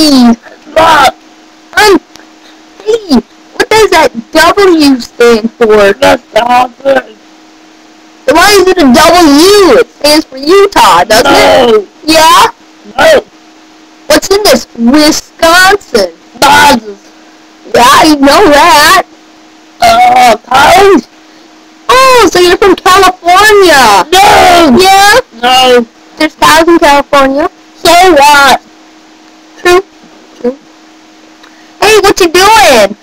Hey! What does that W stand for? That's the. Why is it a W? It stands for Utah, doesn't it? Yeah? No. What's in this? Wisconsin. Dodgers. Yeah, you know that. Uh, cows? Oh, so you're from California. No. Yeah? No. There's cows in California. So what? You doing?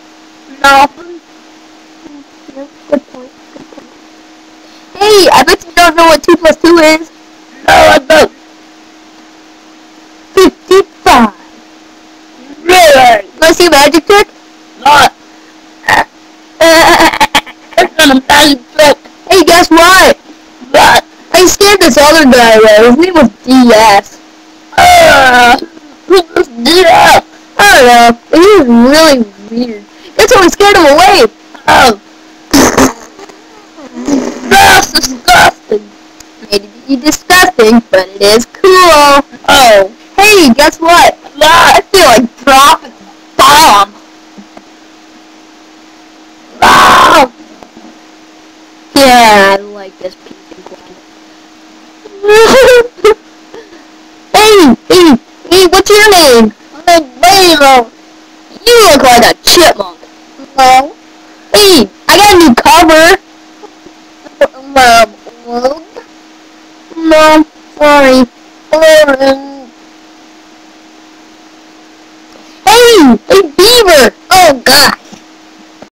No. Good point. Good point. Hey, I bet you don't know what 2 plus 2 is. No, I don't. 55. Really? Wanna see a magic trick? Not. It's an amazing trick. hey, guess what? But, I scared this other guy away. His name was DS. uh, who just did that? I don't know. was really weird. That's why we scared him away. Oh. That's disgusting. Maybe be disgusting, but it is cool. Oh. Hey, guess what? I feel like dropping a bomb. Ah. Yeah, I like this and plum. hey, hey, hey, what's your name? big rainbow. You look like a chipmunk. No. Hey, I got a new cover. Mom, No. Mom, sorry. Hey, a beaver. Oh, gosh.